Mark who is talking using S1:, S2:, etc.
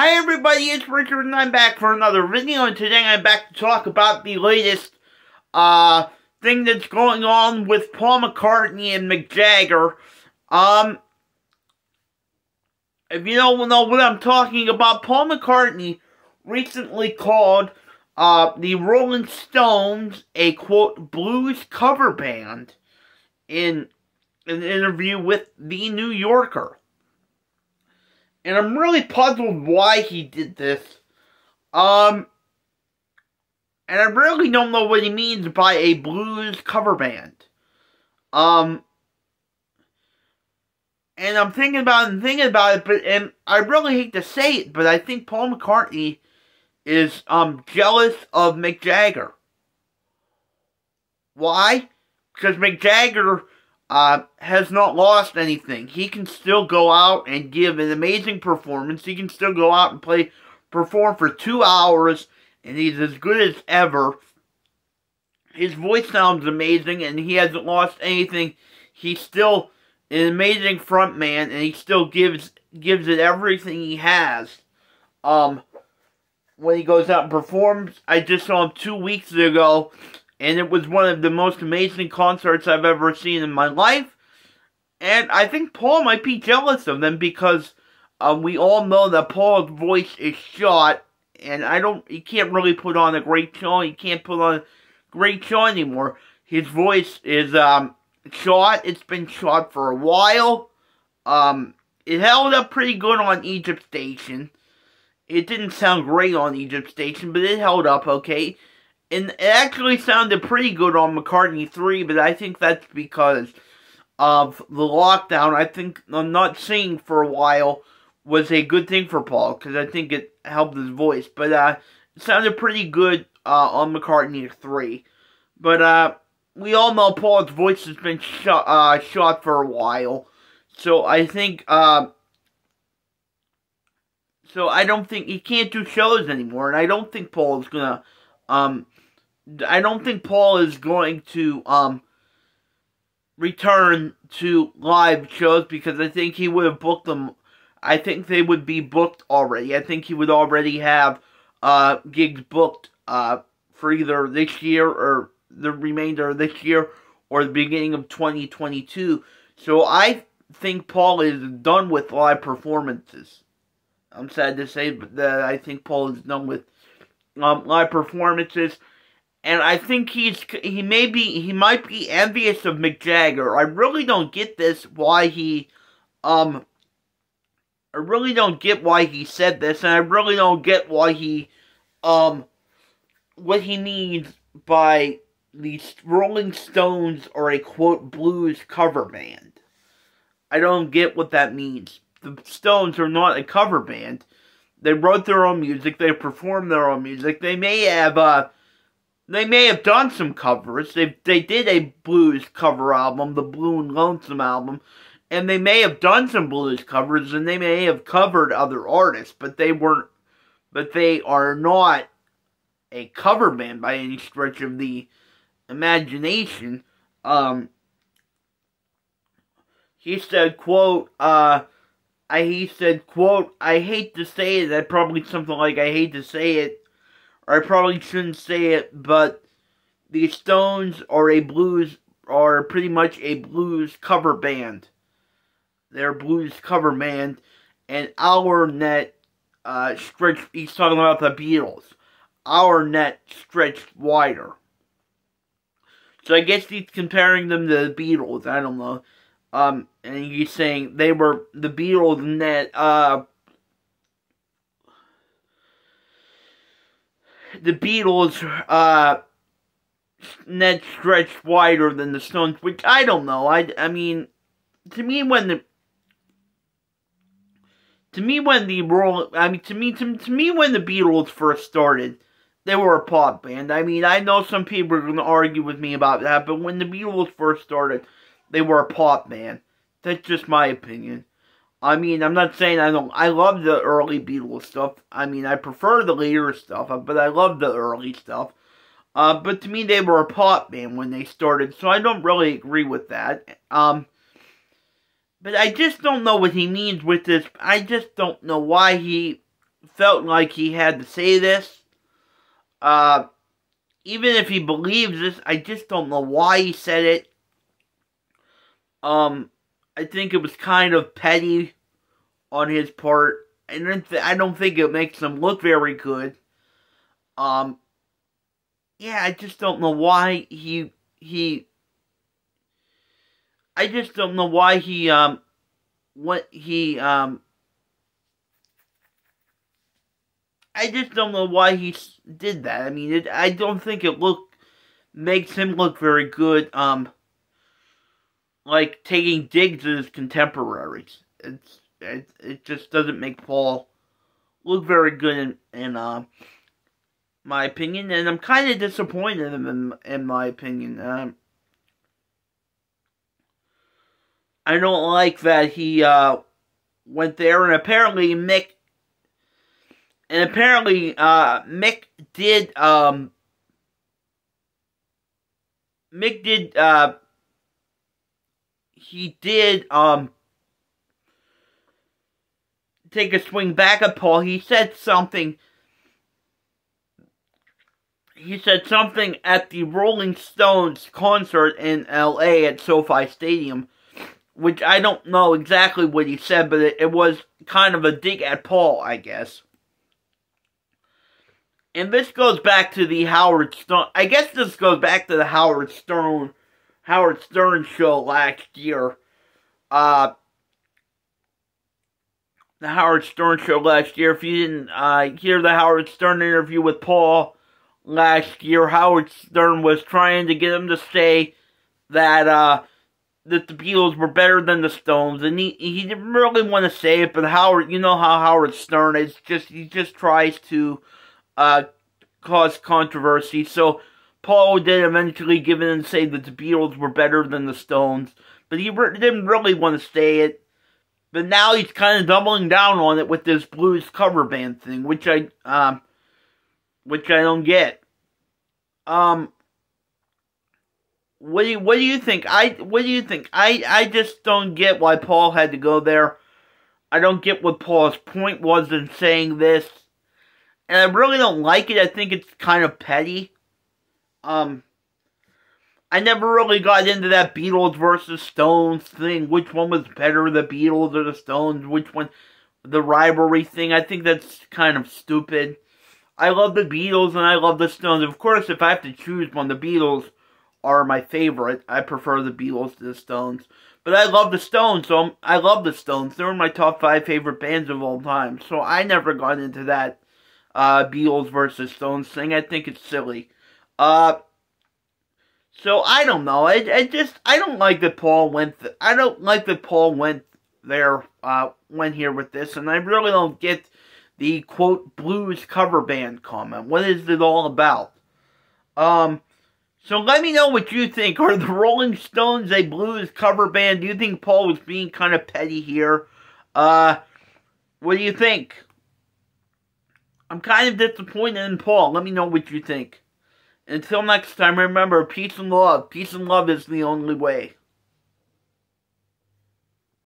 S1: Hi everybody, it's Richard and I'm back for another video and today I'm back to talk about the latest uh thing that's going on with Paul McCartney and Mick Jagger. Um if you don't know what I'm talking about, Paul McCartney recently called uh the Rolling Stones a quote blues cover band in an interview with the New Yorker. And I'm really puzzled why he did this. Um, and I really don't know what he means by a blues cover band. Um, and I'm thinking about it and thinking about it, but and I really hate to say it, but I think Paul McCartney is um jealous of Mick Jagger. Why? Because Mick Jagger uh, has not lost anything. He can still go out and give an amazing performance. He can still go out and play, perform for two hours, and he's as good as ever. His voice sounds amazing, and he hasn't lost anything. He's still an amazing front man, and he still gives gives it everything he has. Um, when he goes out and performs, I just saw him two weeks ago and it was one of the most amazing concerts I've ever seen in my life. And I think Paul might be jealous of them because um, we all know that Paul's voice is shot, and I don't. He can't really put on a great show. He can't put on a great show anymore. His voice is um, shot. It's been shot for a while. Um, it held up pretty good on Egypt Station. It didn't sound great on Egypt Station, but it held up okay. And it actually sounded pretty good on McCartney 3, but I think that's because of the lockdown. I think not singing for a while was a good thing for Paul, because I think it helped his voice. But uh, it sounded pretty good uh, on McCartney 3. But uh, we all know Paul's voice has been shot, uh, shot for a while. So I think, uh, so I don't think, he can't do shows anymore. And I don't think Paul is going to, um, I don't think Paul is going to um return to live shows because I think he would have booked them. I think they would be booked already. I think he would already have uh gigs booked uh for either this year or the remainder of this year or the beginning of 2022. So I think Paul is done with live performances. I'm sad to say that I think Paul is done with um, live performances and I think he's he may be he might be envious of Mick Jagger. I really don't get this why he um I really don't get why he said this and I really don't get why he um what he needs by the Rolling Stones or a quote blues cover band. I don't get what that means. The Stones are not a cover band. They wrote their own music, they performed their own music. They may have uh they may have done some covers. They they did a blues cover album, the Blue and Lonesome album, and they may have done some blues covers, and they may have covered other artists, but they weren't. But they are not a cover band by any stretch of the imagination. Um, he said, "quote uh." I he said, quote, I hate to say it, that probably something like I hate to say it, I probably shouldn't say it, but the Stones are a blues, are pretty much a blues cover band. They're blues cover band, and our net uh, stretched, he's talking about the Beatles. Our net stretched wider. So I guess he's comparing them to the Beatles, I don't know. Um, and he's saying they were, the Beatles net, uh, the Beatles uh, net stretched wider than the Stones, which I don't know. I, I mean, to me when the to me when the roll, I mean to me to, to me when the Beatles first started, they were a pop band. I mean, I know some people are going to argue with me about that, but when the Beatles first started, they were a pop band. That's just my opinion. I mean, I'm not saying I don't. I love the early Beatles stuff. I mean, I prefer the later stuff, but I love the early stuff. Uh, but to me, they were a pop band when they started, so I don't really agree with that. Um, but I just don't know what he means with this. I just don't know why he felt like he had to say this. Uh, even if he believes this, I just don't know why he said it. Um, I think it was kind of petty on his part, and I don't think it makes him look very good. Um, yeah, I just don't know why he he. I just don't know why he um, what he um. I just don't know why he did that. I mean, it, I don't think it look makes him look very good. Um, like taking digs at his contemporaries. It's it, it just doesn't make Paul look very good in in uh, my opinion, and I'm kind of disappointed in in my opinion. Um, I don't like that he uh, went there, and apparently Mick, and apparently uh, Mick did um, Mick did uh, he did um take a swing back at Paul. He said something. He said something at the Rolling Stones concert in L.A. at SoFi Stadium, which I don't know exactly what he said, but it, it was kind of a dig at Paul, I guess. And this goes back to the Howard Stone. I guess this goes back to the Howard Stern, Howard Stern show last year. Uh, the Howard Stern show last year. If you didn't uh, hear the Howard Stern interview with Paul last year, Howard Stern was trying to get him to say that uh, that the Beatles were better than the Stones, and he he didn't really want to say it. But Howard, you know how Howard Stern is, just he just tries to uh, cause controversy. So Paul did eventually give in and say that the Beatles were better than the Stones, but he didn't really want to say it. But now he's kind of doubling down on it with this blues cover band thing, which I um, which I don't get. Um, what do you, what do you think? I what do you think? I I just don't get why Paul had to go there. I don't get what Paul's point was in saying this, and I really don't like it. I think it's kind of petty. Um, I never really got into that Beatles versus Stones thing. Which one was better, the Beatles or the Stones? Which one, the rivalry thing? I think that's kind of stupid. I love the Beatles and I love the Stones. Of course, if I have to choose one, the Beatles are my favorite. I prefer the Beatles to the Stones. But I love the Stones, so I love the Stones. They're my top five favorite bands of all time. So I never got into that uh, Beatles versus Stones thing. I think it's silly. Uh, so I don't know. I, I just I don't like that Paul went. Th- I don't like that Paul went there. Uh, went here with this, and I really don't get the quote blues cover band comment. What is it all about? Um. So let me know what you think. Are the Rolling Stones a blues cover band? Do you think Paul was being kind of petty here? Uh, what do you think? I'm kind of disappointed in Paul. Let me know what you think. Until next time, remember, peace and love. Peace and love is the only way.